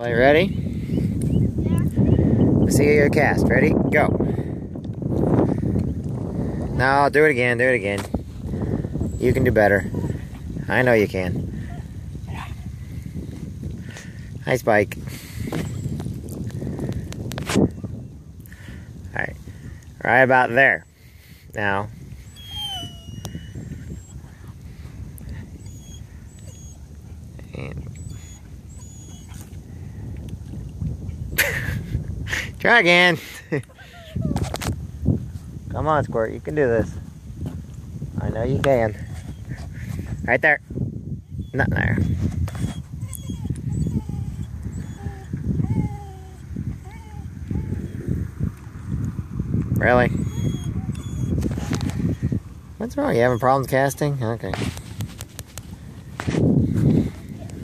All right, ready? Let's see your cast. Ready? Go. No, do it again. Do it again. You can do better. I know you can. Hi, Spike. Alright. Right about there. Now. And Try again. Come on, Squirt. You can do this. I know you can. Right there. Not there. Really? What's wrong? You having problems casting? Okay.